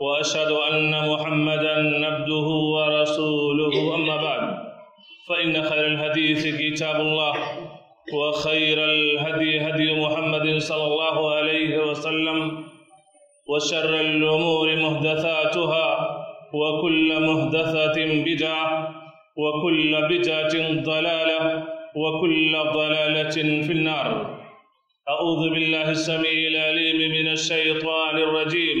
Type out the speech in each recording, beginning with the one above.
وأشهد أن محمدا عبده ورسوله. أما بعد فإن خير الحديث كتاب الله وخير الهدي هدي محمد صلى الله عليه وسلم وشر الأمور محدثاتها وكل محدثة بدعة وكل بدعة ضلالة وكل ضلالة في النار. أعوذ بالله السميع العليم من الشيطان الرجيم.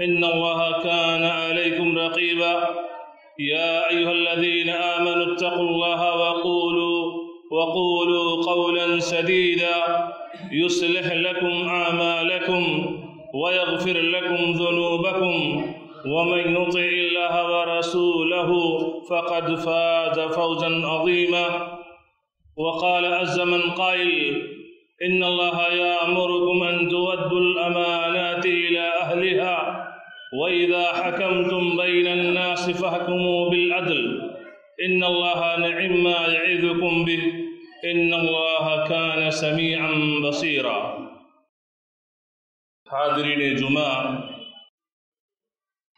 إن الله كان عليكم رقيبا. يا أيها الذين آمنوا اتقوا الله وقولوا وقولوا قولا سديدا. يصلح لكم أعمالكم ويغفر لكم ذنوبكم. ومن يطع الله ورسوله فقد فاز فوزا عظيما. وقال عز من قائل إن الله يأمركم أن تودوا الأمانات إلى أهلها وإذا حكمتم بين الناس فاحكموا بالعدل إن الله نعم ما يعظكم به إن الله كان سميعا بصيرا حاضرین جمعہ،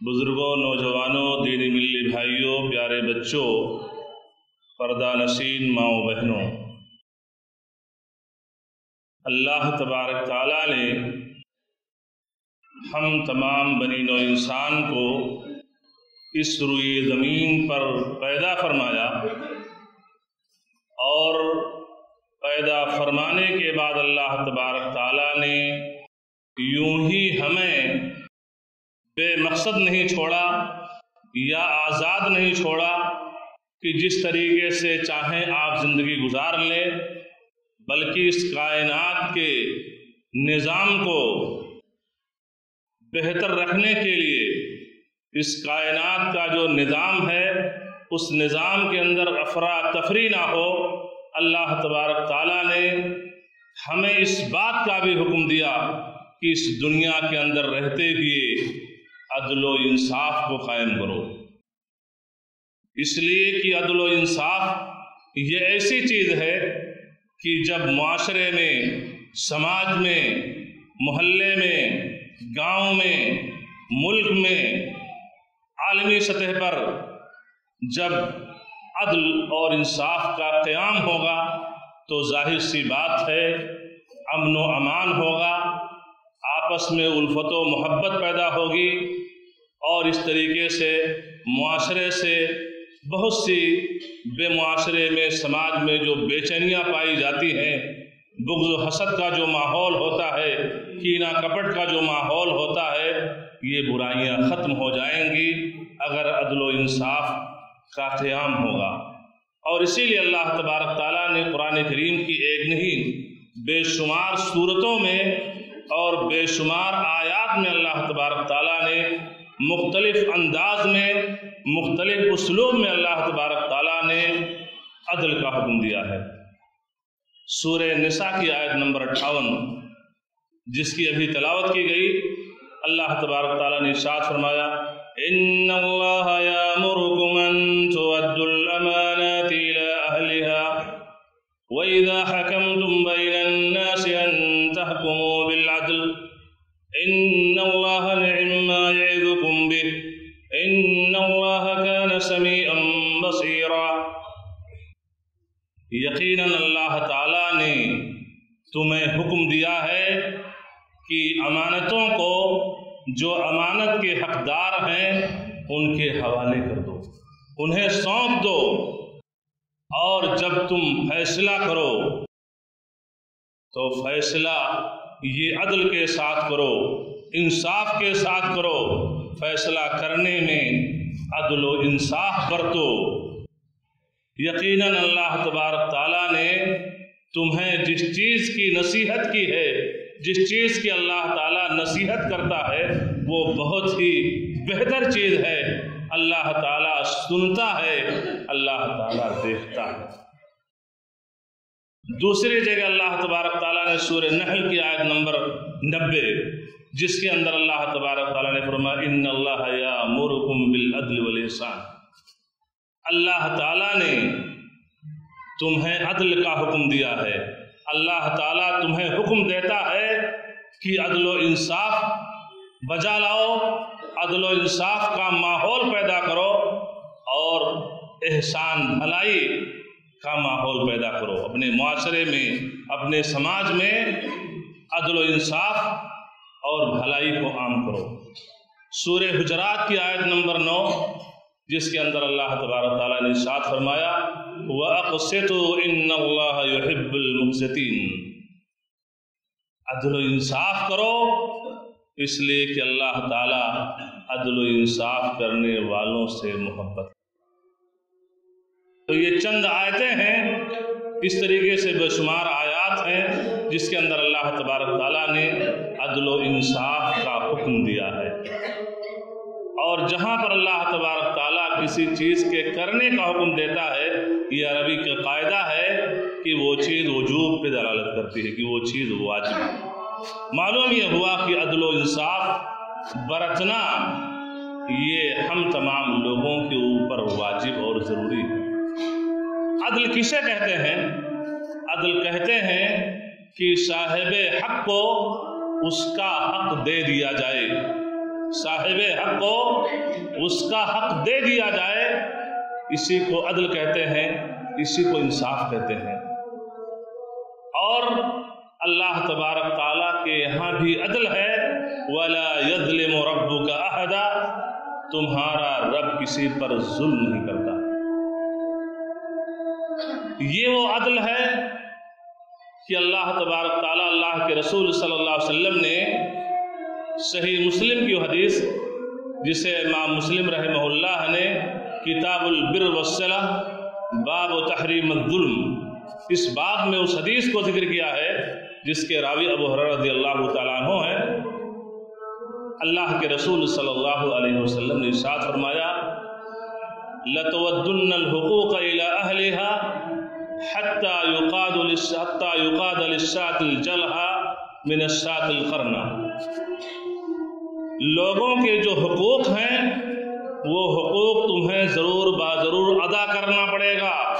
بزرگوں، نوجوانوں دینی ملی بھائیوں، پیارے بچوں، پردہ نشین ماؤں بہنوں، اللہ تبارک تعالیٰ نے ہم تمام بنی نو انسان کو اس روئی زمین پر پیدا فرمایا اور پیدا فرمانے کے بعد اللہ تبارک تعالیٰ نے یوں ہی ہمیں بے مقصد نہیں چھوڑا یا آزاد نہیں چھوڑا کہ جس طریقے سے چاہیں آپ زندگی گزار لیں، بلکہ اس کائنات کے نظام کو بہتر رکھنے کے لیے اس کائنات کا جو نظام ہے، اس نظام کے اندر افراتفری نہ ہو، اللہ تبارک تعالیٰ نے ہمیں اس بات کا بھی حکم دیا کہ اس دنیا کے اندر رہتے ہوئے عدل و انصاف کو قائم کرو۔ اس لیے کہ عدل و انصاف یہ ایسی چیز ہے کہ جب معاشرے میں، سماج میں، محلے میں گاؤں میں، ملک میں، عالمی سطح پر جب عدل اور انصاف کا قیام ہوگا تو ظاہر سی بات ہے، امن و امان ہوگا، آپس میں الفت و محبت پیدا ہوگی اور اس طریقے سے معاشرے سے بہت سی بے معاشرے میں، سماج میں جو بے چینیاں پائی جاتی ہیں بغض و حسد کا جو ماحول ہوتا ہے کینہ کپٹ کا جو ماحول ہوتا ہے، یہ برائیاں ختم ہو جائیں گی اگر عدل و انصاف کا قیام ہوگا۔ اور اسی لیے اللہ تبارک تعالیٰ نے قرآن کریم کی ایک نہیں، بے شمار صورتوں میں اور بے شمار آیات میں اللہ تبارک تعالیٰ نے مختلف انداز میں، مختلف اسلوب میں اللہ تبارک تعالیٰ نے عدل کا حکم دیا ہے۔ سورہ نساء کی آیت نمبر اٹھاون، جس کی ابھی تلاوت کی گئی، اللہ تبارک تعالیٰ نے ارشاد فرمایا، ان اللہ یامرکم ان تودوا الامانات الى اہلها واذا حکمتم یقیناً اللہ تعالیٰ نے تمہیں حکم دیا ہے کہ امانتوں کو جو امانت کے حقدار ہیں، ان کے حوالے کر دو۔ انہیں سونپ دو۔ اور جب تم فیصلہ کرو، تو فیصلہ یہ عدل کے ساتھ کرو، انصاف کے ساتھ کرو۔ فیصلہ کرنے میں عدل و انصاف برتو۔ یقیناً اللہ تبارک تعالیٰ نے تمہیں جس چیز کی نصیحت کی ہے، جس چیز کی اللہ تعالیٰ نصیحت کرتا ہے، وہ بہت ہی بہتر چیز ہے۔ اللہ تعالیٰ سنتا ہے، اللہ تعالیٰ دیکھتا ہے۔ دوسری جگہ اللہ تبارک تعالیٰ نے سورہ نحل کی آیت نمبر نبے، جس کے اندر اللہ تبارک تعالیٰ نے فرمایا، ان اللہ یا بالعدل والاحسان اللہ تعالیٰ نے تمہیں عدل کا حکم دیا ہے۔ اللہ تعالیٰ تمہیں حکم دیتا ہے کہ عدل و انصاف بجا لاؤ، عدل و انصاف کا ماحول پیدا کرو اور احسان، بھلائی کا ماحول پیدا کرو۔ اپنے معاشرے میں، اپنے سماج میں عدل و انصاف اور بھلائی کو عام کرو۔ سورہ حجرات کی آیت نمبر نو۔ جس کے اندر اللہ تبارک تعالیٰ نے ساتھ فرمایا إِنَّ اللَّهَ يُحِبُّ الْمُقْسِطِينَ۔ عدل و انصاف کرو، اس لیے کہ اللہ تعالیٰ عدل و انصاف کرنے والوں سے محبت تو یہ چند آیتیں ہیں، اس طریقے سے بے شمار آیات ہیں، جس کے اندر اللہ تبارک تعالیٰ نے عدل و انصاف کا حکم دیا ہے۔ اور جہاں پر اللہ تبارک تعالیٰ کسی چیز کے کرنے کا حکم دیتا ہے، یہ عربی کا قاعدہ ہے کہ وہ چیز وجوب پہ دلالت کرتی ہے، کہ وہ چیز واجب ہے۔ معلوم یہ ہوا کہ عدل و انصاف، برتنا، یہ ہم تمام لوگوں کے اوپر واجب اور ضروری ہے۔ عدل کسے کہتے ہیں؟ عدل کہتے ہیں کہ صاحب حق کو اس کا حق دے دیا جائے۔ صاحب حق کو اس کا حق دے دیا جائے، اسی کو عدل کہتے ہیں، اسی کو انصاف کہتے ہیں۔ اور اللہ تبارک تعالیٰ کے یہاں بھی عدل ہے، ولا يظلم ربك احدا تمہارا رب کسی پر ظلم نہیں کرتا۔ یہ وہ عدل ہے کہ اللہ تبارک تعالیٰ، اللہ کے رسول صلی اللہ علیہ وسلم نے صحیح مسلم کی حدیث جسے امام مسلم رحمہ اللہ نے کتاب البر والصلہ باب و تحریم الظلم۔ اس باب میں اس حدیث کو ذکر کیا ہے، جس کے راوی ابو حرر رضی اللہ تعالیٰ عنہ ہیں۔ اللہ کے رسول صلی اللہ علیہ وسلم نے ارشاد فرمایا، لتودن الحقوق الى اهلها حتى يقاد حتى يقاد للشاة الجلحة من الشاة لوگوں کے جو حقوق ہیں، وہ حقوق تمہیں ضرور با ضرور ادا کرنا پڑے گا۔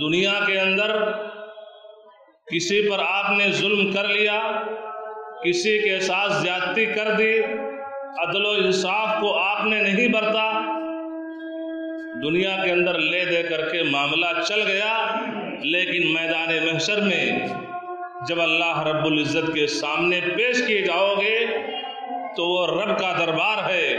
دنیا کے اندر کسی پر آپ نے ظلم کر لیا، کسی کے ساتھ زیادتی کر دی، عدل و انصاف کو آپ نے نہیں برتا، دنیا کے اندر لے دے کر کے معاملہ چل گیا۔ لیکن میدان محشر میں جب اللہ رب العزت کے سامنے پیش کیے جاؤ گے تو وہ رب کا دربار ہے۔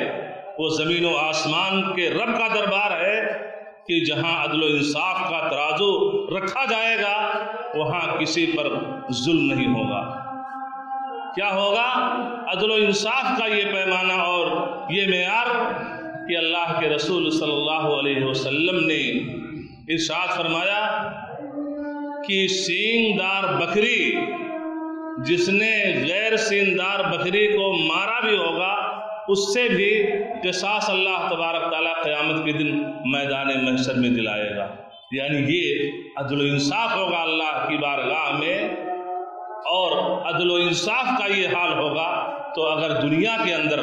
وہ زمین و آسمان کے رب کا دربار ہے کہ جہاں عدل و انصاف کا ترازو رکھا جائے گا، وہاں کسی پر ظلم نہیں ہوگا۔ کیا ہوگا؟ عدل و انصاف کا یہ پیمانہ اور یہ معیار کہ اللہ کے رسول صلی اللہ علیہ وسلم نے ارشاد فرمایا کہ سینگ دار بکری جس نے غیر سین دار بکری کو مارا بھی ہوگا، اس سے بھی قصاص اللہ تبارک تعالیٰ قیامت کے دن میدان محشر میں دلائے گا۔ یعنی یہ عدل و انصاف ہوگا اللہ کی بارگاہ میں اور عدل و انصاف کا یہ حال ہوگا۔ تو اگر دنیا کے اندر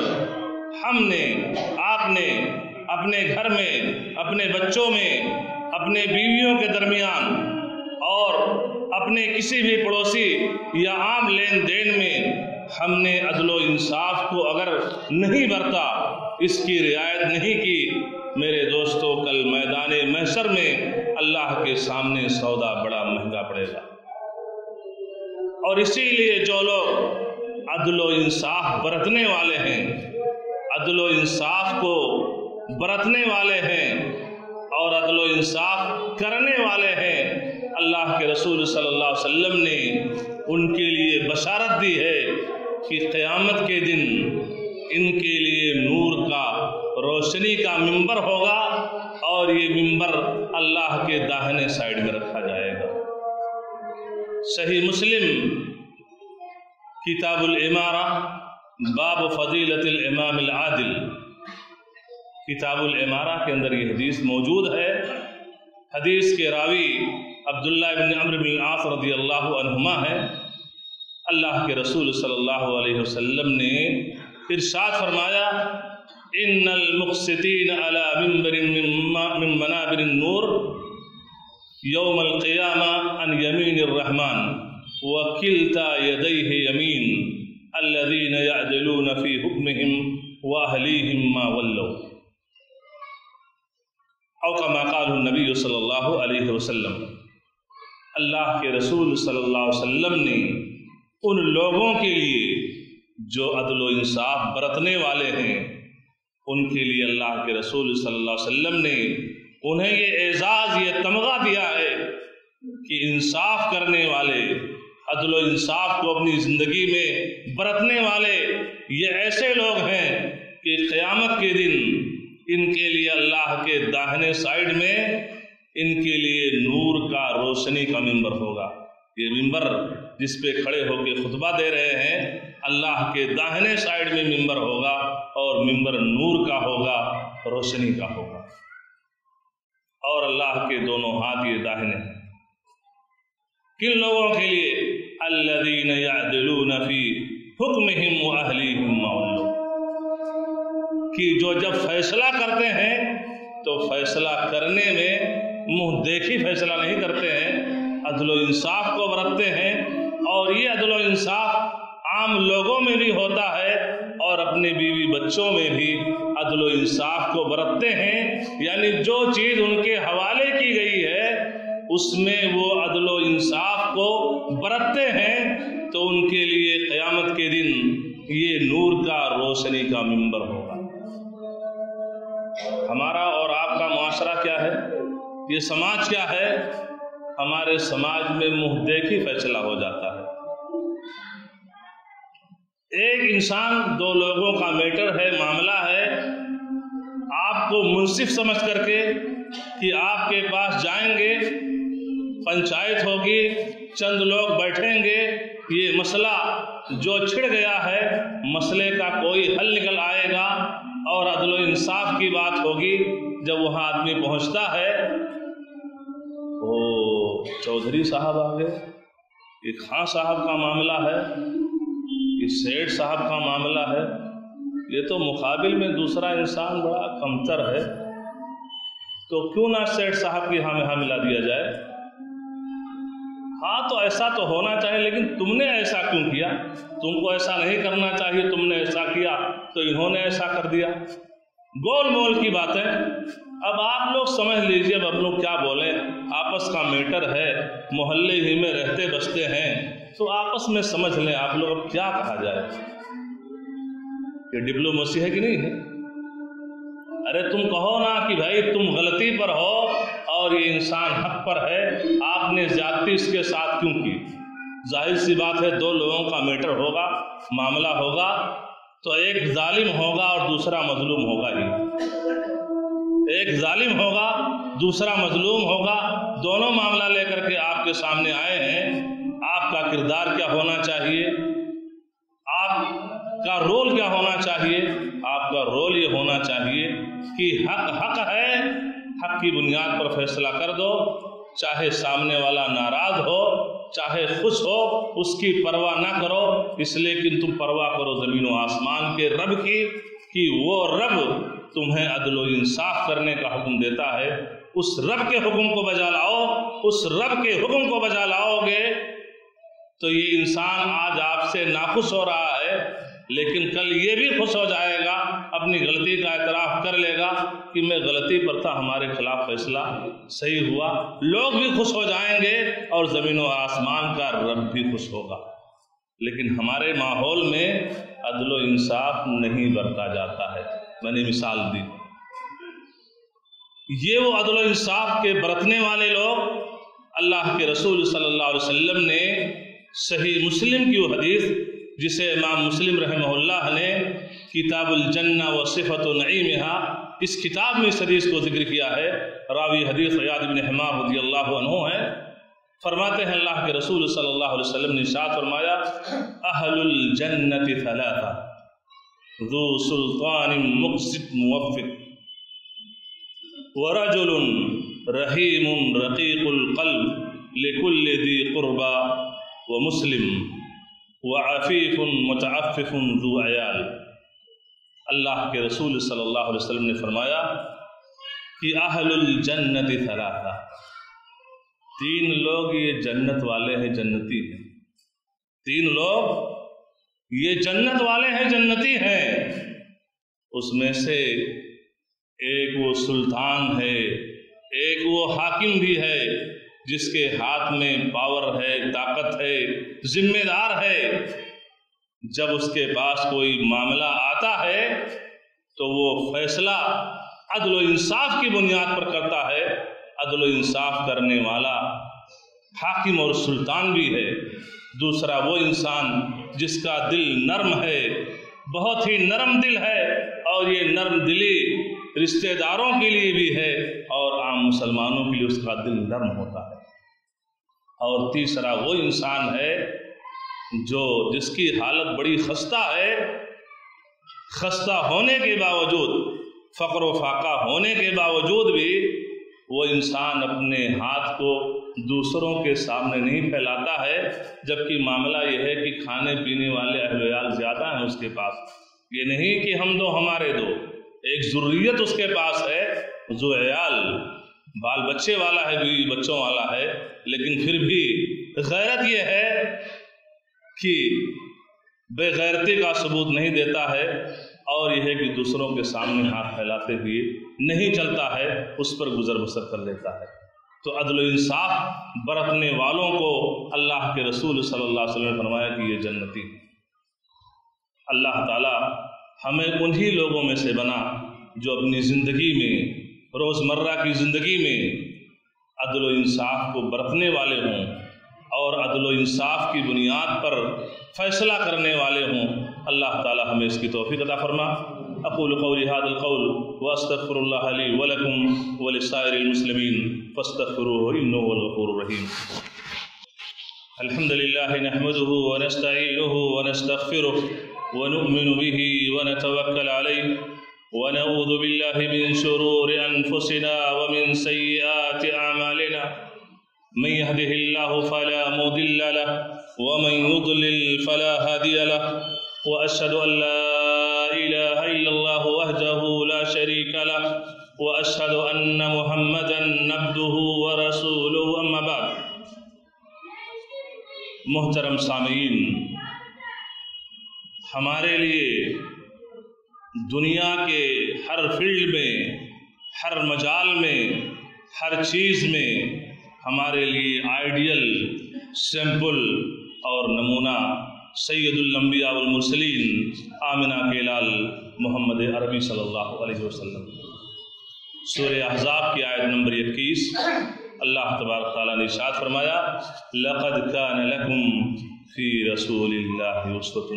ہم نے، آپ نے اپنے گھر میں، اپنے بچوں میں، اپنے بیویوں کے درمیان اپنے کسی بھی پڑوسی یا عام لین دین میں ہم نے عدل و انصاف کو اگر نہیں برتا، اس کی رعایت نہیں کی، میرے دوستوں کل میدان محشر میں اللہ کے سامنے سودا بڑا مہنگا پڑے گا۔ اور اسی لیے جو لوگ عدل و انصاف برتنے والے ہیں، عدل و انصاف کو برتنے والے ہیں اور عدل و انصاف کرنے والے ہیں اللہ کے رسول صلی اللہ علیہ وسلم نے ان کے لیے بشارت دی ہے کہ قیامت کے دن ان کے لیے نور کا، روشنی کا ممبر ہوگا اور یہ ممبر اللہ کے داہنے سائڈ میں رکھا جائے گا۔ صحیح مسلم کتاب العمارہ باب فضیلت الامام العادل۔ کتاب العمارہ کے اندر یہ حدیث موجود ہے۔ حدیث کے راوی عبداللہ بن عمر بن العاص رضی اللہ عنہما ہے۔ اللہ کے رسول صلی اللہ علیہ وسلم نے ارشاد فرمایا، ان المقسطین علی منبر من منابر النور یوم القیامہ عن یمین الرحمن وکلتا یدیہ یمین الذین یعدلون فی حکمہم واہلیہم ما ولو۔ او کما قال النبی صلی اللہ علیہ وسلم۔ اللہ کے رسول صلی اللہ علیہ وسلم نے ان لوگوں کے لیے جو عدل و انصاف برتنے والے ہیں، ان کے لیے اللہ کے رسول صلی اللہ علیہ وسلم نے انہیں یہ اعزاز، یہ تمغہ دیا ہے کہ انصاف کرنے والے، عدل و انصاف کو اپنی زندگی میں برتنے والے یہ ایسے لوگ ہیں کہ قیامت کے دن ان کے لیے اللہ کے داہنے سائڈ میں ان کے لیے نور کا روشنی کا ممبر ہوگا۔ یہ ممبر جس پہ کھڑے ہو کے خطبہ دے رہے ہیں، اللہ کے داہنے سائڈ میں ممبر ہوگا اور ممبر نور کا ہوگا، روشنی کا ہوگا۔ اور اللہ کے دونوں ہاتھ یہ داہنے ہیں۔ کن لوگوں کے لیے؟ الذین یعدلون فی حکمہم و اہلیہم مولو کہ جو جب فیصلہ کرتے ہیں، تو فیصلہ کرنے میں منہ دیکھی فیصلہ نہیں کرتے ہیں، عدل و انصاف کو برتتے ہیں اور یہ عدل و انصاف عام لوگوں میں بھی ہوتا ہے اور اپنے بیوی بچوں میں بھی عدل و انصاف کو برتتے ہیں۔ یعنی جو چیز ان کے حوالے کی گئی ہے، اس میں وہ عدل و انصاف کو برتتے ہیں۔ تو ان کے لیے قیامت کے دن یہ نور کا روشنی کا ممبر ہوگا۔ ہمارا اور آپ کا معاشرہ کیا ہے؟ یہ سماج کیا ہے؟ ہمارے سماج میں منہ دیکھی فیصلہ ہو جاتا ہے۔ ایک انسان دو لوگوں کا میٹر ہے، معاملہ ہے آپ کو منصف سمجھ کر کے کہ آپ کے پاس جائیں گے، پنچایت ہوگی، چند لوگ بیٹھیں گے، یہ مسئلہ جو چھڑ گیا ہے، مسئلے کا کوئی حل نکل آئے گا اور عدل و انصاف کی بات ہوگی۔ جب وہاں آدمی پہنچتا ہے وہ چودھری صاحب آ گئے۔ یہ خاں صاحب کا معاملہ ہے۔ یہ سیٹ صاحب کا معاملہ ہے۔ یہ تو مقابل میں دوسرا انسان بڑا کمتر ہے۔ تو کیوں نہ سیٹ صاحب کی ہاں میں ہاں ملا دیا جائے۔ ہاں تو ایسا تو ہونا چاہیے، لیکن تم نے ایسا کیوں کیا؟ تم کو ایسا نہیں کرنا چاہیے، تم نے ایسا کیا تو انہوں نے ایسا کر دیا۔ گول مول کی بات ہے اب آپ لوگ سمجھ لیجیے اب ہم لوگ کیا بولیں۔ آپس کا میٹر ہے، محلے ہی میں رہتے بستے ہیں۔ تو آپس میں سمجھ لیں آپ لوگ اب کیا کہا جائے۔ یہ ڈپلومسی ہے کہ نہیں ہے؟ ارے تم کہو نا کہ بھائی تم غلطی پر ہو اور یہ انسان حق پر ہے۔ آپ نے زیادتی اس کے ساتھ کیوں کی؟ ظاہر سی بات ہے، دو لوگوں کا میٹر ہوگا، معاملہ ہوگا۔ تو ایک ظالم ہوگا اور دوسرا مظلوم ہوگا ہی۔ ایک ظالم ہوگا، دوسرا مظلوم ہوگا، دونوں معاملہ لے کر کے آپ کے سامنے آئے ہیں۔ آپ کا کردار کیا ہونا چاہیے؟ آپ کا رول کیا ہونا چاہیے؟ آپ کا رول یہ ہونا چاہیے کہ حق حق ہے، حق کی بنیاد پر فیصلہ کر دو۔ چاہے سامنے والا ناراض ہو، چاہے خوش ہو، اس کی پرواہ نہ کرو۔ اس لیے کہ تم پرواہ کرو زمین و آسمان کے رب کی، کہ وہ رب تمہیں عدل و انصاف کرنے کا حکم دیتا ہے، اس رب کے حکم کو بجا لاؤ، اس رب کے حکم کو بجا لاؤ گے، تو یہ انسان آج آپ سے ناخوش ہو رہا ہے، لیکن کل یہ بھی خوش ہو جائے گا، اپنی غلطی کا اعتراف کر لے گا کہ میں غلطی پر تھا، ہمارے خلاف فیصلہ صحیح ہوا۔ لوگ بھی خوش ہو جائیں گے اور زمین و آسمان کا رب بھی خوش ہوگا۔ لیکن ہمارے ماحول میں عدل و انصاف نہیں برتا جاتا ہے۔ میں نے مثال دی۔ یہ وہ عدل و انصاف کے برتنے والے لوگ اللہ کے رسول صلی اللہ علیہ وسلم نے صحیح مسلم کی وہ حدیث جسے امام مسلم رحمہ اللہ نے کتاب الجنہ و صفت و نعیمہ اس کتاب میں اس حدیث کو ذکر کیا ہے۔ راوی حدیث عیاد بن حمار رضی اللہ عنہ ہے۔ فرماتے ہیں اللہ کے رسول صلی اللہ علیہ وسلم نے ارشاد فرمایا، اہل الجنت ثلاثہ ذو سلطان مقسط موفق. ورجل رحیم رقیق القلب لكل ذی قربا ومسلم وعفیف متعفف ذو عیال اللہ کے رسول صلی اللہ علیہ وسلم نے فرمایا کہ اہل الجنت ثلاثہ. تین لوگ یہ جنت والے ہیں، جنتی ہیں. تین لوگ یہ جنت والے ہیں، جنتی ہیں۔ اس میں سے ایک وہ سلطان ہے، ایک وہ حاکم بھی ہے، جس کے ہاتھ میں پاور ہے، طاقت ہے، ذمہ دار ہے۔ جب اس کے پاس کوئی معاملہ آتا ہے، تو وہ فیصلہ عدل و انصاف کی بنیاد پر کرتا ہے۔ عدل و انصاف کرنے والا حاکم اور سلطان بھی ہے۔ دوسرا وہ انسان جس کا دل نرم ہے، بہت ہی نرم دل ہے اور یہ نرم دلی رشتہ داروں کے لیے بھی ہے اور عام مسلمانوں کے لیے اس کا دل نرم ہوتا ہے۔ اور تیسرا وہ انسان ہے جو جس کی حالت بڑی خستہ ہے، خستہ ہونے کے باوجود، فقر و فاقہ ہونے کے باوجود بھی وہ انسان اپنے ہاتھ کو دوسروں کے سامنے نہیں پھیلاتا ہے، جبکہ معاملہ یہ ہے کہ کھانے پینے والے اہل ویال زیادہ ہیں اس کے پاس۔ یہ نہیں کہ ہم دو ہمارے دو۔ ایک ضروریت اس کے پاس ہے، جو عیال، بال بچے والا ہے، بیوی بچوں والا ہے۔ لیکن پھر بھی غیرت یہ ہے کہ بے غیرتی کا ثبوت نہیں دیتا ہے اور یہ ہے کہ دوسروں کے سامنے ہاتھ پھیلاتے ہوئے نہیں چلتا ہے، اس پر گزر بسر کر لیتا ہے۔ تو عدل و انصاف برتنے والوں کو اللہ کے رسول صلی اللہ علیہ وسلم نے فرمایا کہ یہ جنتی اللہ تعالی ہمیں انہی لوگوں میں سے بنا جو اپنی زندگی میں، روزمرہ کی زندگی میں عدل و انصاف کو برتنے والے ہوں اور عدل و انصاف کی بنیاد پر فیصلہ کرنے والے ہوں۔ اللہ تعالی ہمیں اس کی توفیق عطا فرما۔ أقول قولی هذا القول وأستغفر الله لي ولكم ولسائر المسلمين فاستغفروه إنه هو الغفور الرحيم. الحمد لله نحمده ونستعينه ونستغفره ونؤمن به ونتوكل عليه ونعوذ بالله من شرور أنفسنا ومن سيئات أعمالنا. من يهده الله فلا مضل له ومن يضلل فلا هادي له. وأشهد أن لا اله الا الله وحده لا شريك له واشهد ان محمدا عبده ورسوله اما بعد. محترم سامعین، ہمارے لیے دنیا کے ہر فیلڈ میں، ہر مجال میں، ہر چیز میں ہمارے لیے آئیڈیل، سیمپل اور نمونہ سید الانبیاء والمرسلین، آمنہ کے لال محمد عربی صلی اللہ علیہ وسلم۔ سورہ احزاب کی آیت نمبر اکیس۔ اللہ تبارک تعالیٰ نے ارشاد فرمایا، لقد کان لکم فی رسول اللہ اسوۃ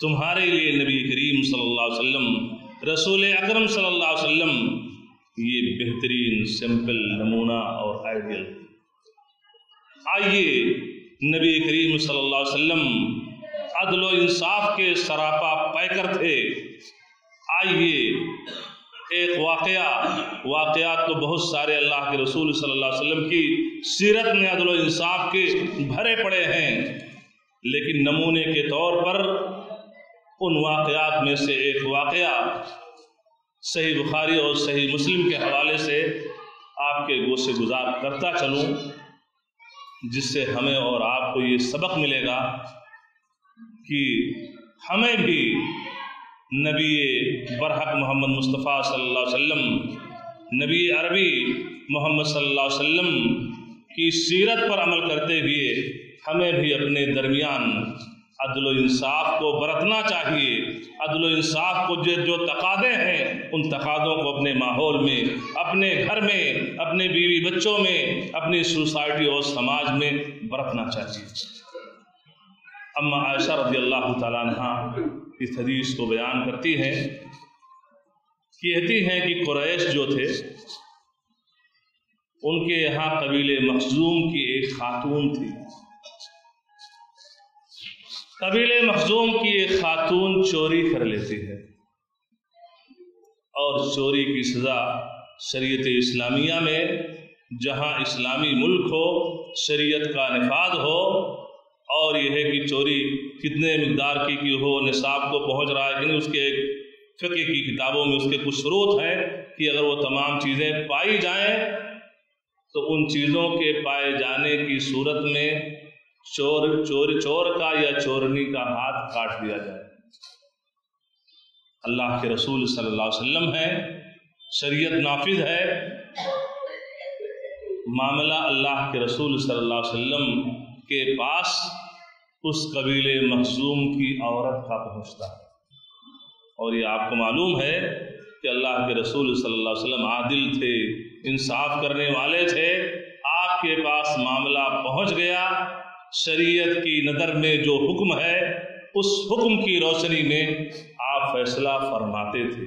تمہارے لیے نبی کریم صلی اللہ علیہ وسلم، رسول اکرم صلی اللہ علیہ وسلم، یہ بہترین سمپل نمونہ اور آئیڈیل۔ آئیے نبی کریم صلی اللہ علیہ وسلم عدل و انصاف کے سراپا پیکر تھے۔ آئیے ایک واقعہ، واقعات تو بہت سارے اللہ کے رسول صلی اللہ علیہ وسلم کی سیرت میں عدل و انصاف کے بھرے پڑے ہیں، لیکن نمونے کے طور پر ان واقعات میں سے ایک واقعہ صحیح بخاری اور صحیح مسلم کے حوالے سے آپ کے گوشے گزار کرتا چلوں۔ جس سے ہمیں اور آپ کو یہ سبق ملے گا کہ ہمیں بھی نبی برحق محمد مصطفیٰ صلی اللہ علیہ وسلم، نبی عربی محمد صلی اللہ علیہ وسلم کی سیرت پر عمل کرتے ہوئے ہمیں بھی اپنے درمیان عدل و انصاف کو برتنا چاہیے۔ عدل و انصاف کو جو جو تقاضے ہیں، ان تقاضوں کو اپنے ماحول میں، اپنے گھر میں، اپنے بیوی بچوں میں، اپنی سوسائٹی اور سماج میں برتنا چاہیے۔ اما عائشہ رضی اللہ تعالیٰ عنہ اس حدیث کو بیان کرتی ہیں کہتی ہیں کہ قریش جو تھے، ان کے یہاں قبیل مخزوم کی ایک خاتون تھی۔ قبیل مخزوم کی ایک خاتون چوری کر لیتی ہے اور چوری کی سزا شریعت اسلامیہ میں، جہاں اسلامی ملک ہو، شریعت کا نفاذ ہو، اور یہ ہے کہ چوری کتنے مقدار کی کی ہو، نصاب کو پہنچ رہا ہے یعنی اس کے ایک فقہ کی کتابوں میں اس کے کچھ شروط ہیں کہ اگر وہ تمام چیزیں پائی جائیں، تو ان چیزوں کے پائے جانے کی صورت میں چور چور چور کا یا چورنی کا ہاتھ کاٹ دیا جائے۔ اللہ کے رسول صلی اللہ علیہ وسلم ہے شریعت نافذ ہے۔ معاملہ اللہ کے رسول صلی اللہ علیہ وسلم کے پاس اس قبیل مخصوم کی عورت کا پہنچتا ہے۔ اور یہ آپ کو معلوم ہے کہ اللہ کے رسول صلی اللہ علیہ وسلم عادل تھے، انصاف کرنے والے تھے۔ آپ کے پاس معاملہ پہنچ گیا۔ شریعت کی نظر میں جو حکم ہے، اس حکم کی روشنی میں آپ فیصلہ فرماتے تھے۔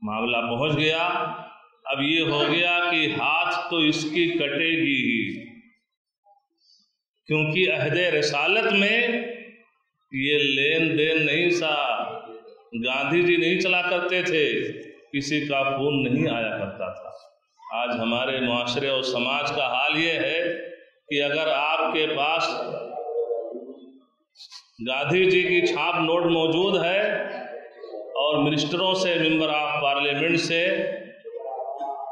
معاملہ پہنچ گیا۔ اب یہ ہو گیا کہ ہاتھ تو اس کی کٹے گی ہی۔ کیونکہ عہد رسالت میں یہ لین دین نہیں سا گاندھی جی نہیں چلا کرتے تھے۔ کسی کا خون نہیں آیا کرتا تھا۔ آج ہمارے معاشرے اور سماج کا حال یہ ہے کہ اگر آپ کے پاس گاندھی جی کی چھاپ نوٹ موجود ہے اور منسٹروں سے، ممبر آف پارلیمنٹ سے،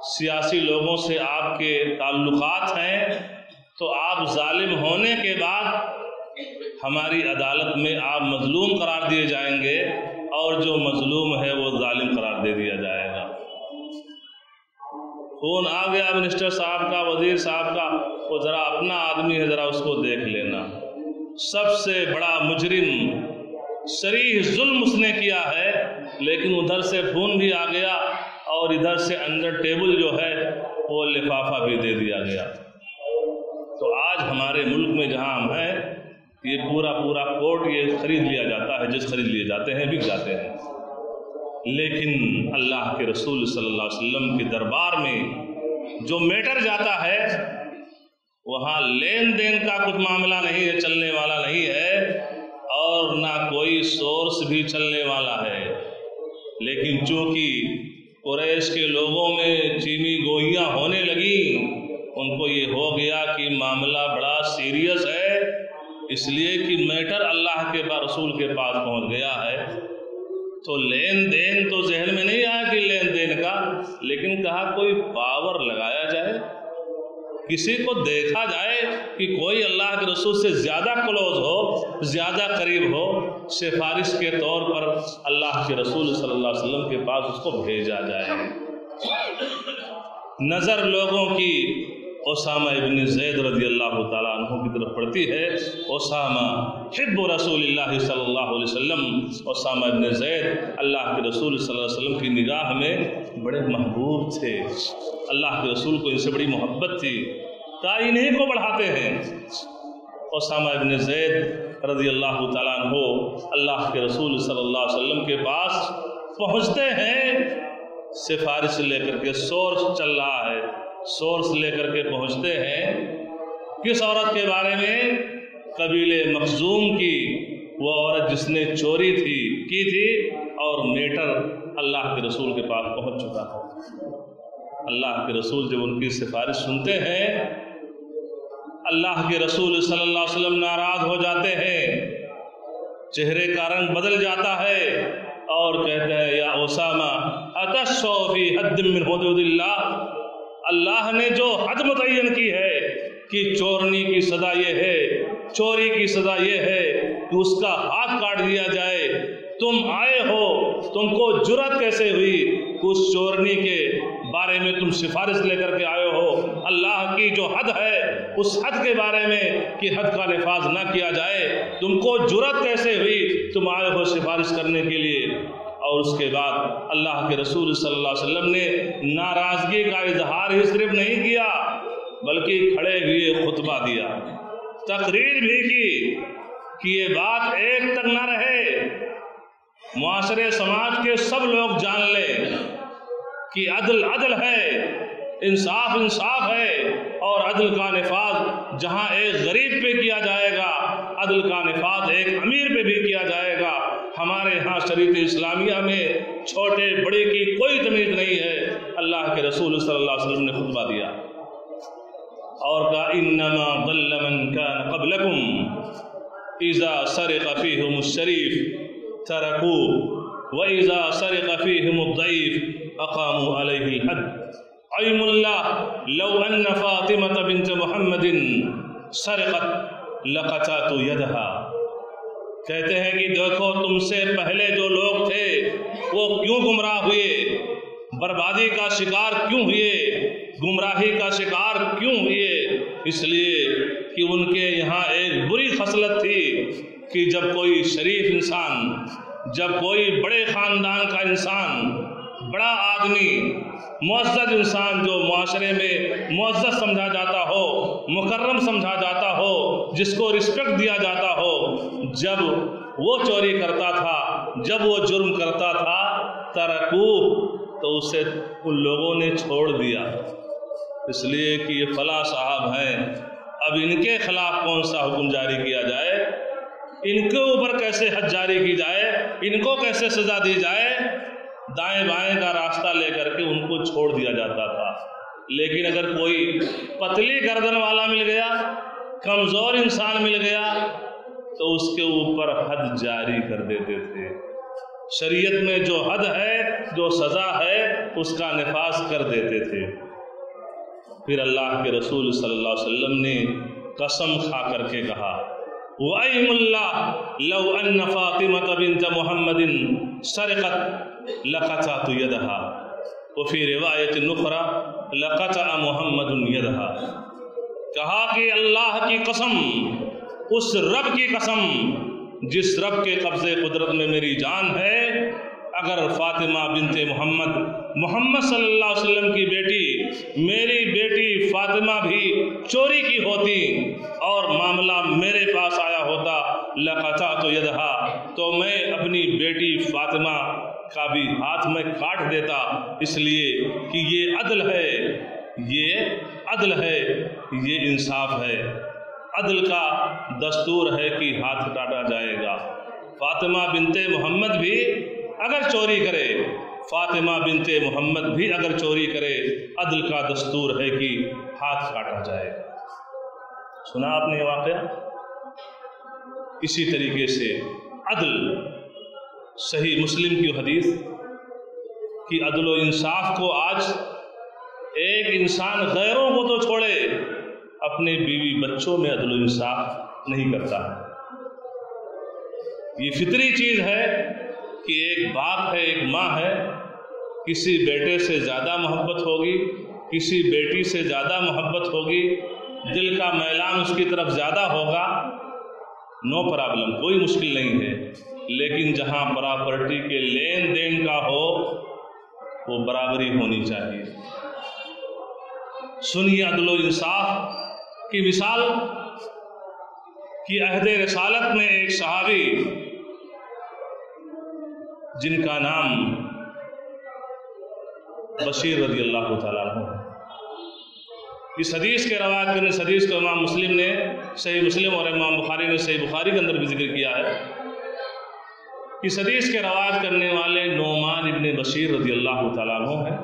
سیاسی لوگوں سے آپ کے تعلقات ہیں، تو آپ ظالم ہونے کے بعد ہماری عدالت میں آپ مظلوم قرار دیے جائیں گے اور جو مظلوم ہے وہ ظالم قرار دے دیا جائے گا۔ فون آ گیا منسٹر صاحب کا، وزیر صاحب کا؟ وہ ذرا اپنا آدمی ہے، ذرا اس کو دیکھ لینا۔ سب سے بڑا مجرم شریح ظلم اس نے کیا ہے، لیکن ادھر سے فون بھی آ گیا اور ادھر سے انڈر ٹیبل جو ہے، وہ لفافہ بھی دے دیا گیا۔ تو آج ہمارے ملک میں جہاں ہم ہیں، یہ پورا پورا کوٹ یہ خرید لیا جاتا ہے، جس خرید لیے جاتے ہیں، بک جاتے ہیں۔ لیکن اللہ کے رسول صلی اللہ علیہ وسلم کے دربار میں جو میٹر جاتا ہے وہاں لین دین کا کچھ معاملہ نہیں ہے، چلنے والا نہیں ہے اور نہ کوئی سورس بھی چلنے والا ہے۔ لیکن چونکہ قریش کے لوگوں میں چینی گوئیاں ہونے لگی ان کو یہ ہو گیا کہ معاملہ بڑا سیریس ہے، اس لیے کہ میٹر اللہ کے پاس، رسول کے پاس پہنچ گیا ہے۔ تو لین دین تو ذہن میں نہیں آیا کہ لین دین کا، لیکن کہا کوئی پاور لگایا جائے۔ کسی کو دیکھا جائے کہ کوئی اللہ کے رسول سے زیادہ کلوز ہو، زیادہ قریب ہو، سفارش کے طور پر اللہ کے رسول صلی اللہ علیہ وسلم کے پاس اس کو بھیجا جائے۔ نظر لوگوں کی اسامہ ابن زید رضی اللہ تعالیٰ عنہ کی طرف پڑتی ہے۔ اسامہ حب رسول اللہ صلی اللہ علیہ وسلم، اسامہ ابن زید اللہ کے رسول صلی اللہ علیہ وسلم کی نگاہ میں بڑے محبوب تھے۔ اللہ کے رسول کو ان سے بڑی محبت تھی۔ کا انہیں کو بڑھاتے ہیں۔ اسامہ ابن زید رضی اللہ تعالیٰ عنہ اللہ کے رسول صلی اللہ علیہ وسلم کے پاس پہنچتے ہیں۔ سفارش لے کر کے سورس چل رہا ہے۔ سورس لے کر کے پہنچتے ہیں۔ کس عورت کے بارے میں؟ قبیل مخزوم کی۔ وہ عورت جس نے چوری تھی، کی تھی؟ اور میٹر۔ اللہ کے رسول کے پاس پہنچ چکا تھا اللہ کے رسول جب ان کی سفارش سنتے ہیں، اللہ کے رسول صلی اللہ علیہ وسلم ناراض ہو جاتے ہیں۔ چہرے کا رنگ بدل جاتا ہے اور کہتے ہیں، یا اسامہ اتشوفی حد من حدود اللہ۔ اللہ نے جو حد متعین کی ہے کہ چورنی کی سزا یہ ہے، چوری کی سزا یہ ہے۔ کہ اس کا ہاتھ کاٹ دیا جائے۔ تم آئے ہو، تم کو جرت کیسے ہوئی؟ کہ اس چورنی کے بارے میں تم سفارش لے کر کے آئے ہو۔ اللہ کی جو حد ہے، اس حد کے بارے میں کہ حد کا نفاذ نہ کیا جائے۔ تم کو جرت کیسے ہوئی؟ تم آئے ہو سفارش کرنے کے لیے۔ اور اس کے بعد اللہ کے رسول صلی اللہ علیہ وسلم نے ناراضگی کا اظہار ہی صرف نہیں کیا، بلکہ کھڑے ہوئے خطبہ دیا۔ تقریر بھی کی۔ کہ یہ بات ایک تک نہ رہے۔ معاشرے، سماج کے سب لوگ جان لیں کہ عدل عدل ہے، انصاف انصاف ہے اور عدل کا نفاذ جہاں ایک غریب پہ کیا جائے گا، عدل کا نفاذ ایک امیر پہ بھی کیا جائے گا۔ ہمارے ہاں شریعت اسلامیہ میں چھوٹے بڑے کی کوئی تمیز نہیں ہے۔ اللہ کے رسول صلی اللہ علیہ وسلم نے خطبہ دیا۔ اور کہا، انما ضل من كان قبلكم اذا سرق فيهم الشريف تركوه واذا سرق فيهم الضعيف اقاموا عليه الحد. عیم اللہ لو ان فاطمة بنت محمد سرقت لقطعت یدہا کہتے ہیں کہ دیکھو، تم سے پہلے جو لوگ تھے، وہ کیوں گمراہ ہوئے؟ بربادی کا شکار کیوں ہوئے؟ گمراہی کا شکار کیوں ہوئے؟ اس لیے کہ ان کے یہاں ایک بری خصلت تھی کہ جب کوئی شریف انسان، جب کوئی بڑے خاندان کا انسان، بڑا آدمی، معزز انسان جو معاشرے میں معزز سمجھا جاتا ہو، مکرم سمجھا جاتا ہو، جس کو رسپیکٹ دیا جاتا ہو، جب وہ چوری کرتا تھا، جب وہ جرم کرتا تھا ترکو تو اسے ان لوگوں نے چھوڑ دیا۔ اس لیے کہ یہ فلاں صاحب ہیں۔ اب ان کے خلاف کون سا حکم جاری کیا جائے؟ ان کے اوپر کیسے حد جاری کی جائے؟ ان کو کیسے سزا دی جائے؟ دائیں بائیں کا راستہ لے کر کے ان کو چھوڑ دیا جاتا تھا۔ لیکن اگر کوئی پتلی گردن والا مل گیا، کمزور انسان مل گیا، تو اس کے اوپر حد جاری کر دیتے تھے۔ شریعت میں جو حد ہے، جو سزا ہے، اس کا نفاذ کر دیتے تھے۔ پھر اللہ کے رسول صلی اللہ علیہ وسلم نے قسم کھا کر کے کہا وَأَيْمُ اللَّهِ لَوْ أَنَّ فَاطِمَةَ بِنْتَ مُحَمَّدٍ سَرِقَتْ لَقَتَعْتُ يَدَهَا۔ وفي روایت نخرا لَقَتَعَ مُحَمَّدٌ يَدَهَا۔ کہا کہ اللہ کی قسم، اس رب کی قسم، جس رب کے قبضے قدرت میں میری جان ہے اگر فاطمہ بنت محمد محمد صلی اللہ علیہ وسلم کی بیٹی، میری بیٹی فاطمہ بھی چوری کی ہوتی اور معاملہ میرے پاس آیا ہوتا لقطع تو یدہا تو میں اپنی بیٹی فاطمہ کا بھی ہاتھ میں کاٹ دیتا، اس لیے کہ یہ عدل ہے، یہ عدل ہے، یہ انصاف ہے۔ عدل کا دستور ہے کہ ہاتھ کاٹا جائے گا۔ فاطمہ بنت محمد بھی اگر چوری کرے، فاطمہ بنت محمد بھی اگر چوری کرے، عدل کا دستور ہے کہ ہاتھ کاٹا جائے۔ سنا آپ نے یہ واقعہ؟ اسی طریقے سے عدل، صحیح مسلم کی حدیث کہ عدل و انصاف کو آج ایک انسان غیروں کو تو چھوڑے، اپنے بیوی بچوں میں عدل و انصاف نہیں کرتا۔ یہ فطری چیز ہے کہ ایک باپ ہے، ایک ماں ہے، کسی بیٹے سے زیادہ محبت ہوگی، کسی بیٹی سے زیادہ محبت ہوگی، دل کا میلان اس کی طرف زیادہ ہوگا، نو پرابلم، کوئی مشکل نہیں ہے۔ لیکن جہاں پراپرٹی کے لین دین کا ہو، وہ برابری ہونی چاہیے۔ سنیے عدل و انصاف کی مثال، کہ عہد رسالت میں ایک صحابی جن کا نام بشیر رضی اللہ تعالیٰ عنہ اس حدیث کے روایت کرنے اس حدیث کو امام مسلم نے صحیح مسلم اور امام بخاری نے صحیح بخاری کے اندر بھی ذکر کیا ہے۔ اس حدیث کے روایت کرنے والے نعمان ابن بشیر رضی اللہ تعالیٰ عنہ ہیں۔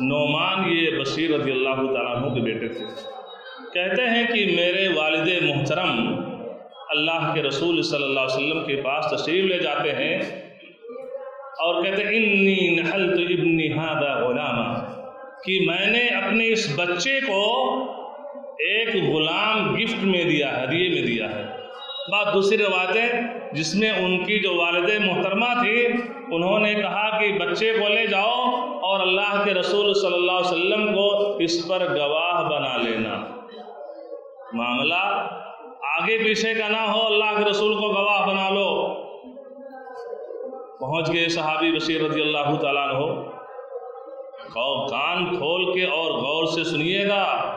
نعمان یہ بشیر رضی اللہ تعالیٰ عنہ کے بیٹے تھے۔ کہتے ہیں کہ میرے والد محترم اللہ کے رسول صلی اللہ علیہ وسلم کے پاس تشریف لے جاتے ہیں اور کہتے ہیں، انی نحلت ابنی ہذا غلاما. کہ میں نے اپنے اس بچے کو ایک غلام گفٹ میں دیا ہے، ہدیے میں دیا ہے۔ بات دوسری روایتیں جس میں ان کی جو والد محترمہ تھی، انہوں نے کہا کہ بچے کو لے جاؤ اور اللہ کے رسول صلی اللہ علیہ وسلم کو اس پر گواہ بنا لینا۔ معاملہ آگے پیچھے کا نہ ہو، اللہ کے رسول کو گواہ بنا لو۔ پہنچ گئے صحابی بشیر رضی اللہ تعالیٰ عنہ۔ کان کھول کے اور غور سے سنیے گا۔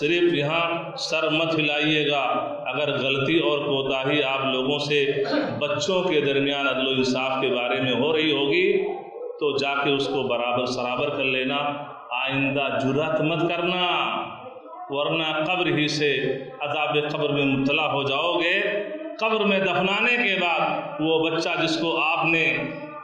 صرف یہاں سر مت ہلائیے گا۔ اگر غلطی اور کوتاہی آپ لوگوں سے بچوں کے درمیان عدل و انصاف کے بارے میں ہو رہی ہوگی، تو جا کے اس کو برابر، سرابر کر لینا۔ آئندہ جرت مت کرنا۔ ورنہ قبر ہی سے عذاب قبر میں مبتلا ہو جاؤ گے۔ قبر میں دفنانے کے بعد وہ بچہ جس کو آپ نے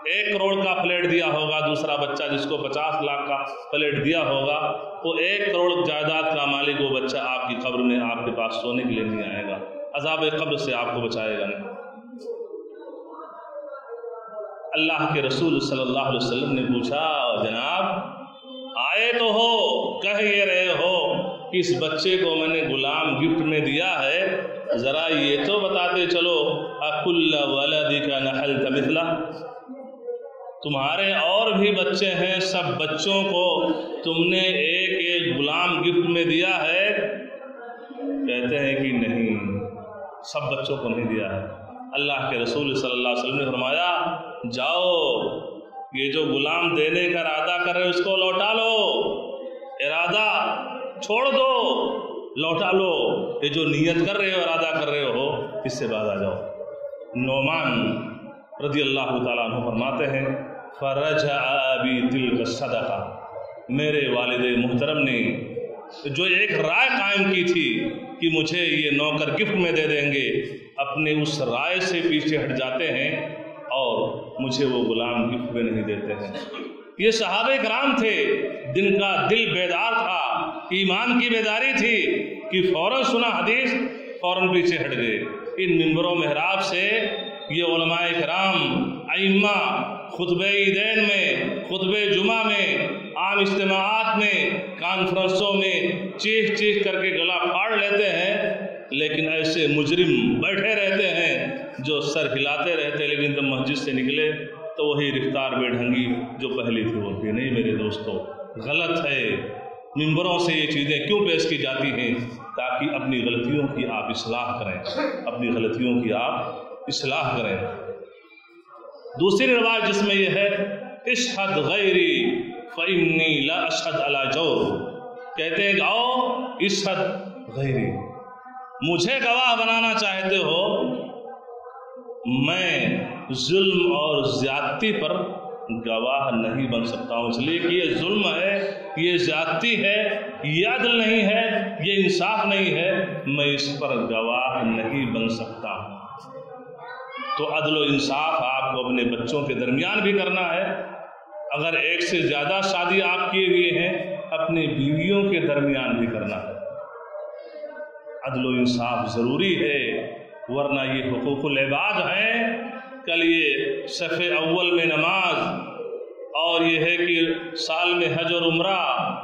ایک کروڑ کا پلیٹ دیا ہوگا، دوسرا بچہ جس کو پچاس لاکھ کا پلیٹ دیا ہوگا، وہ ایک کروڑ جائیداد کا مالک وہ بچہ آپ کی قبر میں آپ کے پاس سونے کے لیے نہیں آئے گا۔ عذاب قبر سے آپ کو بچائے گا نہیں۔ اللہ کے رسول صلی اللہ علیہ وسلم نے پوچھا، جناب، آئے تو ہو، کہہ یہ رہے ہو اس بچے کو میں نے غلام گفٹ میں دیا ہے، ذرا یہ تو بتاتے چلو، اکل ولدی کا نحل تمثلہ تمہارے اور بھی بچے ہیں، سب بچوں کو تم نے ایک ایک غلام گفٹ میں دیا ہے۔ کہتے ہیں کہ نہیں، سب بچوں کو نہیں دیا ہے۔ اللہ کے رسول صلی اللہ علیہ وسلم نے فرمایا، جاؤ، یہ جو غلام دینے کا ارادہ کر رہے اس کو لوٹا لو۔ ارادہ چھوڑ دو، لوٹا لو، یہ جو نیت کر رہے ہو، ارادہ کر رہے ہو، اس سے بعد آ جاؤ۔ نعمان رضی اللہ تعالیٰ عنہ فرماتے ہیں فرج آبی دل کا صدقہ میرے والد محترم نے جو ایک رائے قائم کی تھی کہ مجھے یہ نوکر گفٹ میں دے دیں گے، اپنے اس رائے سے پیچھے ہٹ جاتے ہیں اور مجھے وہ غلام گفٹ میں نہیں دیتے ہیں۔ یہ صحابہ کرام تھے دن کا دل بیدار تھا، ایمان کی بیداری تھی کہ فوراً سنا حدیث، فوراً پیچھے ہٹ گئے۔ ان ممبروں محراب سے یہ علماء کرام، ائمہ خطب عیدین میں خطب جمعہ میں، عام اجتماعات میں، کانفرنسوں میں چیخ چیخ کر کے گلا پھاڑ لیتے ہیں، لیکن ایسے مجرم بیٹھے رہتے ہیں جو سر ہلاتے رہتے لیکن جب مسجد سے نکلے تو وہی رفتار بے ڈھنگی جو پہلی تھی وہ تھی۔ نہیں میرے دوستوں غلط ہے۔ ممبروں سے یہ چیزیں کیوں پیش کی جاتی ہیں؟ تاکہ اپنی غلطیوں کی آپ اصلاح کریں۔ اپنی غلطیوں کی آپ اصلاح کریں۔ دوسری رواج جس میں یہ ہے اشحد غیری فعنی لا اشحد علی جور کہتے ہیں کہ آؤ اشحد غیری۔ مجھے گواہ بنانا چاہتے ہو میں ظلم اور زیادتی پر گواہ نہیں بن سکتا ہوں۔ اس لیے کہ یہ ظلم ہے، یہ زیادتی ہے یہ عدل نہیں ہے، یہ انصاف نہیں ہے، میں اس پر گواہ نہیں بن سکتا ہوں۔ تو عدل و انصاف آپ کو اپنے بچوں کے درمیان بھی کرنا ہے۔ اگر ایک سے زیادہ شادی آپ کیے ہوئے ہیں، اپنی بیویوں کے درمیان بھی کرنا ہے۔ عدل و انصاف ضروری ہے۔ ورنہ یہ حقوق العباد ہیں۔ کل یہ صف اول میں نماز اور یہ ہے کہ سال میں حج اور عمرہ،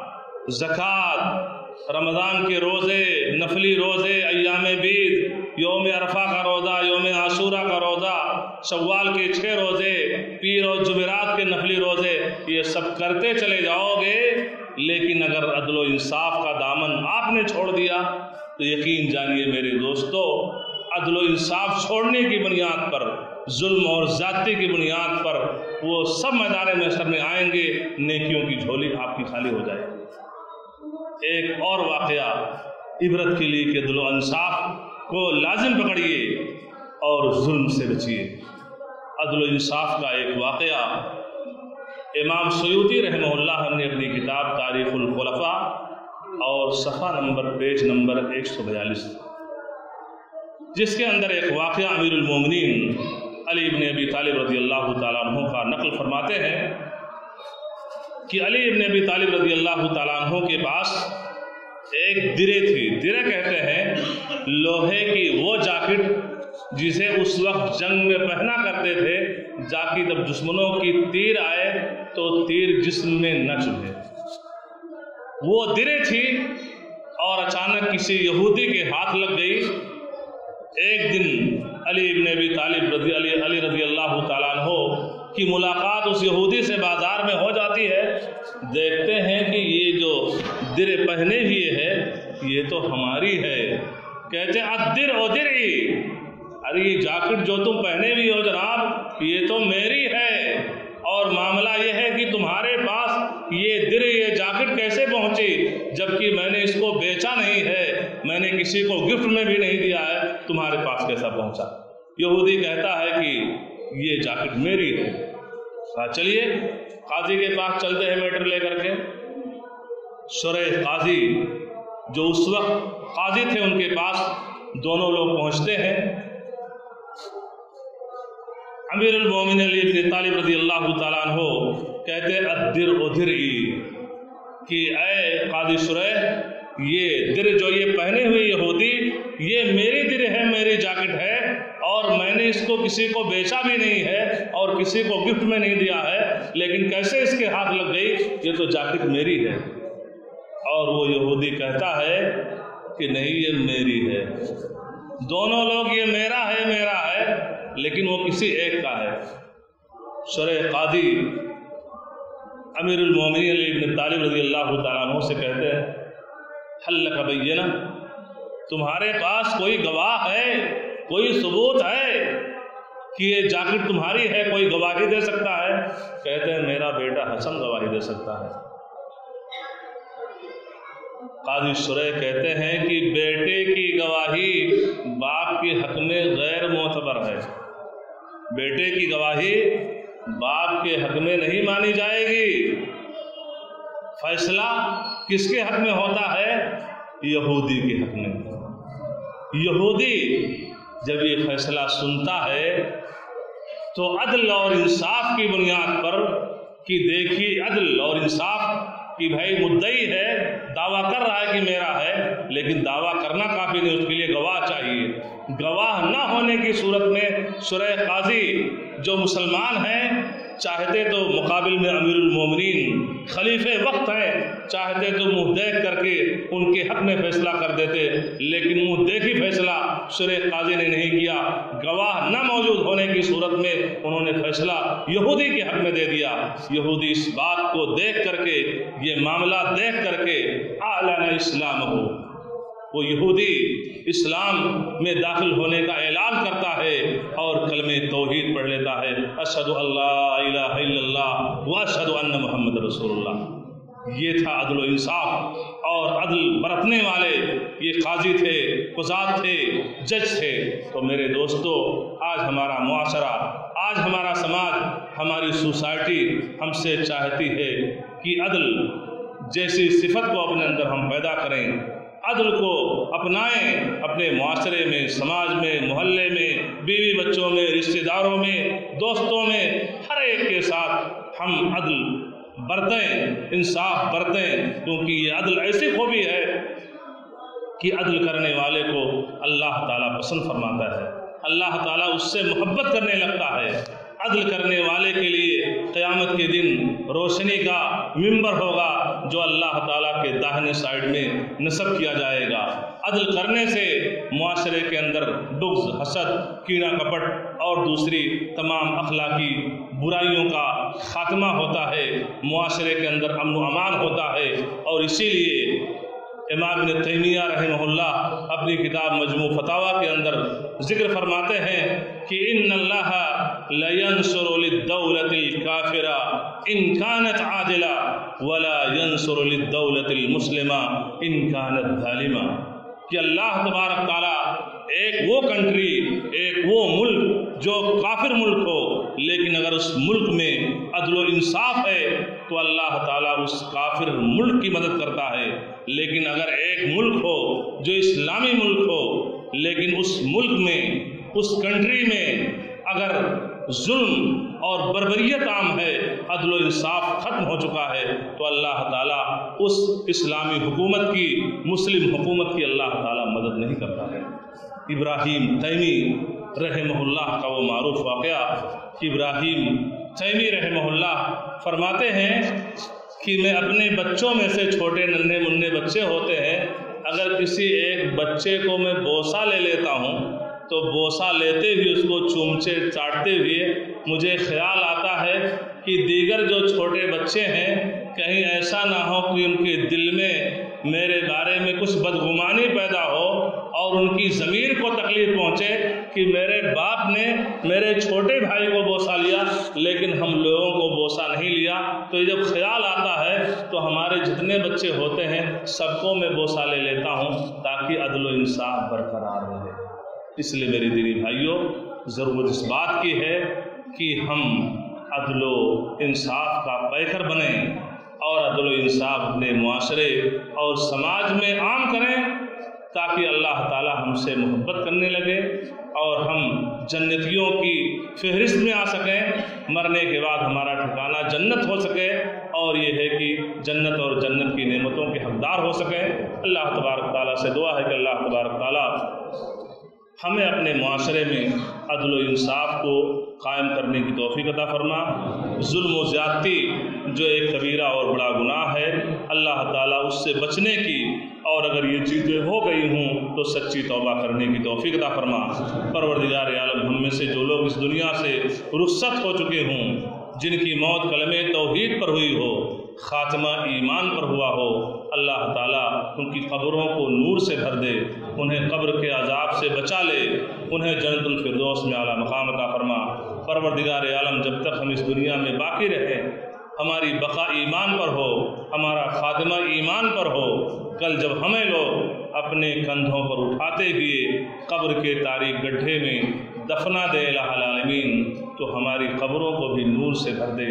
زکوٰۃ، رمضان کے روزے، نفلی روزے، ایام بید یوم عرفہ کا روزہ، یوم عاشورہ کا روزہ، شوال کے چھ روزے، پیر اور جمعرات کے نفلی روزے، یہ سب کرتے چلے جاؤ گے۔ لیکن اگر عدل و انصاف کا دامن آپ نے چھوڑ دیا، تو یقین جانیے میرے دوستو عدل و انصاف چھوڑنے کی بنیاد پر، ظلم اور ذاتی کی بنیاد پر وہ سب میدان میں سر میں آئیں گے، نیکیوں کی جھولی آپ کی خالی ہو جائے گی۔ ایک اور واقعہ، عبرت کے لیے کہ دل و انصاف کو لازم پکڑیے اور ظلم سے بچیے۔ عدل و انصاف کا ایک واقعہ، امام سیوتی رحمہ اللہ نے اپنی کتاب تاریخ الخلفاء اور صفحہ نمبر پیج نمبر ایک سو بیالیس۔ جس کے اندر ایک واقعہ امیر المومنین علی ابن ابی طالب رضی اللہ تعالیٰ عنہ کا نقل فرماتے ہیں کہ علی ابن ابی طالب رضی اللہ تعالیٰ عنہ کے پاس ایک درے تھی۔ درے کہتے ہیں لوہے کی وہ جاکٹ جسے اس وقت جنگ میں پہنا کرتے تھے جاکہ جب دشمنوں کی تیر آئے تو تیر جسم میں نہ چلے۔ وہ درے تھی اور اچانک کسی یہودی کے ہاتھ لگ گئی۔ ایک دن علی ابن ابی طالب رضی علی علی رضی اللہ تعالیٰ عنہ کی ملاقات اس یہودی سے بازار میں ہو جاتی ہے۔ دیکھتے ہیں کہ یہ جو در پہنے ہوئے ہے، یہ تو ہماری ہے۔ کہتے ادر او درعی ارے، یہ جاکٹ جو تم پہنے ہوئی ہو جناب، یہ تو میری ہے۔ اور معاملہ یہ ہے کہ تمہارے پاس یہ در یہ جاکٹ کیسے پہنچی جبکہ میں نے اس کو بیچا نہیں ہے، میں نے کسی کو گفٹ میں بھی نہیں دیا ہے، تمہارے پاس کیسا پہنچا؟ یہودی کہتا ہے کہ یہ جاکٹ میری ہے۔ چلیے، قاضی کے پاس چلتے ہیں میٹر لے کر کے۔ شرح قاضی، جو اس وقت قاضی تھے ان کے پاس، دونوں لوگ پہنچتے ہیں۔ امیر المومن علی ابن طالب رضی اللہ تعالیٰ عنہ کہتے ادر ادھر کہ اے قاضی شرح یہ در جو یہ پہنے ہوئے یہودی یہ میری در ہے میری جاکٹ ہے اور میں نے اس کو کسی کو بیچا بھی نہیں ہے اور کسی کو گفٹ میں نہیں دیا ہے لیکن کیسے اس کے ہاتھ لگ گئی یہ تو جاکٹ میری ہے اور وہ یہودی کہتا ہے کہ نہیں یہ میری ہے دونوں لوگ یہ میرا ہے میرا ہے لیکن وہ کسی ایک کا ہے۔ شرح قادی امیر المومنین علی ابن طالب رضی اللہ تعالیٰ عنہ سے کہتے ہیں، حل کا بینہ تمہارے پاس کوئی گواہ ہے، کوئی ثبوت ہے کہ یہ جاکٹ تمہاری ہے، کوئی گواہی دے سکتا ہے؟ کہتے ہیں، میرا بیٹا حسن گواہی دے سکتا ہے۔ قاضی شرح کہتے ہیں کہ بیٹے کی گواہی باپ کے حق میں غیر معتبر ہے۔ بیٹے کی گواہی باپ کے حق میں نہیں مانی جائے گی۔ فیصلہ کس کے حق میں ہوتا ہے؟ یہودی کے حق میں۔ یہودی جب یہ فیصلہ سنتا ہے تو عدل اور انصاف کی بنیاد پر کہ دیکھیے عدل اور انصاف کہ بھائی مدعی ہے، دعویٰ کر رہا ہے کہ میرا ہے، لیکن دعویٰ کرنا کافی نہیں، اس کے لیے گواہ چاہیے۔ گواہ نہ ہونے کی صورت میں شرح قاضی جو مسلمان ہیں، چاہتے تو مقابل میں امیر المومنین خلیف وقت ہیں، چاہتے تو منہ دیکھ کر کے ان کے حق میں فیصلہ کر دیتے، لیکن منہ دیکھی فیصلہ شرح قاضی نے نہیں کیا۔ گواہ نہ موجود ہونے کی صورت میں انہوں نے فیصلہ یہودی کے حق میں دے دیا۔ یہودی اس بات کو دیکھ کر کے یہ معاملہ دیکھ کر کے اعلان اسلام ہو۔ وہ یہودی اسلام میں داخل ہونے کا اعلان کرتا ہے اور کلم توحید پڑھ لیتا ہے۔ اشد اللہ الہ الا اللہ و ان محمد رسول اللہ۔ یہ تھا عدل و انصاف اور عدل برتنے والے۔ یہ قاضی تھے قزاد تھے، جج تھے۔ تو میرے دوستو، آج ہمارا معاشرہ آج ہمارا سماج، ہماری سوسائٹی ہم سے چاہتی ہے کہ عدل جیسی صفت کو اپنے اندر ہم پیدا کریں، عدل کو اپنائیں اپنے معاشرے میں، سماج میں، محلے میں، بیوی بچوں میں، رشتہ داروں میں، دوستوں میں، ہر ایک کے ساتھ ہم عدل برتیں، انصاف برتیں، کیونکہ یہ عدل ایسی خوبی ہے کہ عدل کرنے والے کو اللہ تعالیٰ پسند فرماتا ہے۔ اللہ تعالیٰ اس سے محبت کرنے لگتا ہے، عدل کرنے والے کے لیے قیامت کے دن روشنی کا ممبر ہوگا جو اللہ تعالیٰ کے داہنے سائڈ میں نصب کیا جائے گا۔ عدل کرنے سے معاشرے کے اندر بغض، حسد، کیڑا کپٹ اور دوسری تمام اخلاقی برائیوں کا خاتمہ ہوتا ہے، معاشرے کے اندر امن و امان ہوتا ہے اور اسی لیے امام ابن تیمیہ رحمہ اللہ اپنی کتاب مجموع فتاوہ کے اندر ذکر فرماتے ہیں کہ ان اللہ لینصر للدولت الكافرہ ان کانت عادلہ ولا ينصر للدولت المسلمہ ان کانت ظالمہ کہ اللہ تبارک تعالیٰ ایک وہ کنٹری ایک وہ ملک جو کافر ملک ہو لیکن اگر اس ملک میں عدل و انصاف ہے تو اللہ تعالیٰ اس کافر ملک کی مدد کرتا ہے۔ لیکن اگر ایک ملک ہو جو اسلامی ملک ہو، لیکن اس ملک میں، اس کنٹری میں اگر ظلم اور بربریت عام ہے، عدل و انصاف ختم ہو چکا ہے، تو اللہ تعالیٰ اس اسلامی حکومت کی، مسلم حکومت کی اللہ تعالیٰ مدد نہیں کرتا ہے۔ ابراہیم تیمی رحمہ اللہ کا وہ معروف واقعہ ابراہیم تیمی رحمہ اللہ فرماتے ہیں کہ میں اپنے بچوں میں سے چھوٹے ننھے منع بچے ہوتے ہیں، اگر کسی ایک بچے کو میں بوسہ لے لیتا ہوں، تو بوسہ لیتے ہوئے، اس کو چومچے چاٹتے ہوئے مجھے خیال آتا ہے کہ دیگر جو چھوٹے بچے ہیں، کہیں ایسا نہ ہو کہ ان کے دل میں میرے بارے میں کچھ بدگمانی پیدا ہو اور ان کی ضمیر کو تکلیف پہنچے کہ میرے باپ نے میرے چھوٹے بھائی کو بوسہ لیا، لیکن ہم لوگوں کو بوسہ نہیں لیا۔ تو یہ جب خیال آتا ہے، تو ہمارے جتنے بچے ہوتے ہیں، سب کو میں بوسہ لے لیتا ہوں تاکہ عدل و انصاف برقرار رہے۔ اس لیے میری دینی بھائیوں ضرورت اس بات کی ہے کہ ہم عدل و انصاف کا پیکر بنیں۔ اور عدل و انصاف اپنے معاشرے اور سماج میں عام کریں تاکہ اللہ تعالی ہم سے محبت کرنے لگے اور ہم جنتیوں کی فہرست میں آ سکیں۔ مرنے کے بعد ہمارا ٹھکانہ جنت ہو سکے اور یہ ہے کہ جنت اور جنت کی نعمتوں کے حقدار ہو سکیں۔ اللہ تبارک تعالیٰ سے دعا ہے کہ اللہ تبارک تعالیٰ ہمیں اپنے معاشرے میں عدل و انصاف کو قائم کرنے کی توفیق عطا فرما۔ ظلم و زیادتی جو ایک کبیرہ اور بڑا گناہ ہے، اللہ تعالیٰ اس سے بچنے کی اور اگر یہ چیزیں ہو گئی ہوں تو سچی توبہ کرنے کی توفیق عطا فرما۔ پروردگار عالم، ہم میں سے جو لوگ اس دنیا سے رخصت ہو چکے ہوں، جن کی موت کلم توحید پر ہوئی ہو، خاتمہ ایمان پر ہوا ہو، اللہ تعالیٰ ان کی قبروں کو نور سے بھر دے۔ انہیں قبر کے عذاب سے بچا لے، انہیں جنت الفردوس میں اعلیٰ مقام عطا فرما۔ پروردگار عالم، جب تک ہم اس دنیا میں باقی رہیں، ہماری بقا ایمان پر ہو، ہمارا خاتمہ ایمان پر ہو، کل جب ہمیں لوگ اپنے کندھوں پر اٹھاتے ہوئے قبر کے تاریخ گڈھے میں دفنا دے الہ العالمین، تو ہماری قبروں کو بھی نور سے بھر دے۔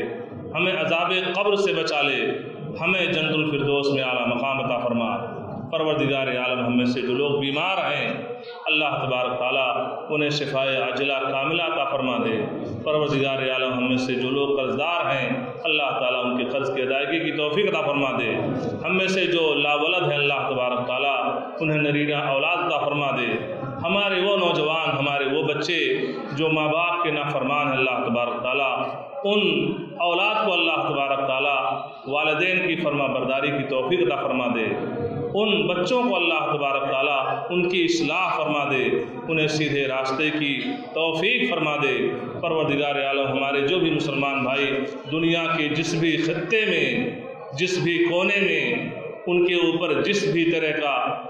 ہمیں عذاب قبر سے بچا لے۔ ہمیں جنت الفردوس میں اعلیٰ مقام عطا فرما۔ پروردگار عالم ہم میں سے جو لوگ بیمار ہیں، اللہ تبارک تعالیٰ انہیں شفائے عاجلہ کاملہ عطا فرما دے۔ پروردگار عالم ہم میں سے جو لوگ قرض دار ہیں، اللہ تعالیٰ ان کے قرض کی ادائیگی کی توفیق عطا فرما دے۔ ہم میں سے جو لاولد ہیں، اللہ تبارک تعالیٰ انہیں نرینہ اولاد عطا فرما دے۔ ہمارے وہ نوجوان، ہمارے وہ بچے جو ماں باپ کے نافرمان ہیں، اللہ تبارک تعالیٰ، ان اولاد کو اللہ تبارک تعالیٰ والدین کی فرما برداری کی توفیق عطا فرما دے۔ ان بچوں کو اللہ تبارک تعالیٰ ان کی اصلاح فرما دے، انہیں سیدھے راستے کی توفیق فرما دے۔ پروردگار عالم، ہمارے جو بھی مسلمان بھائی، دنیا کے جس بھی خطے میں، جس بھی کونے میں، ان کے اوپر جس بھی طرح کا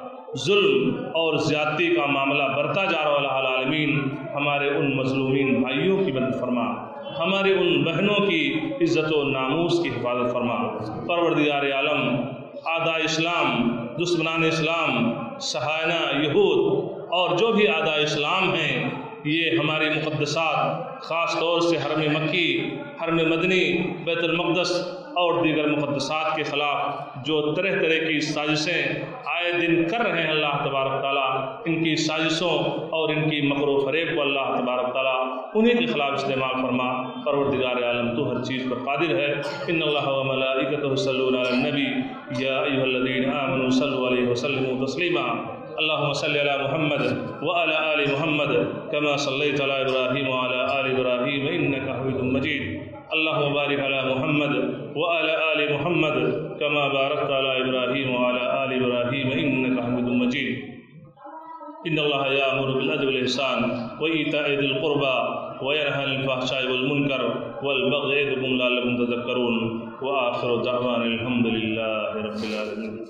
ظلم اور زیادتی کا معاملہ برتا جا رہا اللہ العالمین، ہمارے ان مظلومین بھائیوں کی مدد فرما۔ ہمارے ان بہنوں کی عزت و ناموس کی حفاظت فرما۔ پروردگار عالم، آدھا اسلام دشمنان اسلام سہائنہ یہود اور جو بھی آدھا اسلام ہیں، یہ ہماری مقدسات، خاص طور سے حرم مکی، حرم مدنی، بیت المقدس اور دیگر مقدسات کے خلاف جو طرح طرح کی سازشیں آئے دن کر رہے ہیں اللہ تبارک تعالیٰ، ان کی سازشوں اور ان کی مکر و فریب کو اللہ تبارک تعالیٰ انہیں کے خلاف استعمال فرما۔ پروردگار عالم، تو ہر چیز پر قادر ہے۔ ان اللہ و ملائکتہ صلون علی النبی۔ یا ایہا الذین آمنوا صلو علیہ وسلم تسلیما۔ اللهم صل على محمد وعلى آل محمد كما صليت على إبراهيم وعلى آل إبراهيم إنك حميد مجيد اللهم بارك على محمد وعلى آل محمد كما باركت على إبراهيم وعلى آل إبراهيم إنك حميد مجيد. إن الله يأمر بالعدل والإحسان وإيتاء ذي القربى وينهى عن الفحشاء والمنكر والبغي يعظكم لعلكم تذكرون. وآخر دعوانا الحمد لله رب العالمين.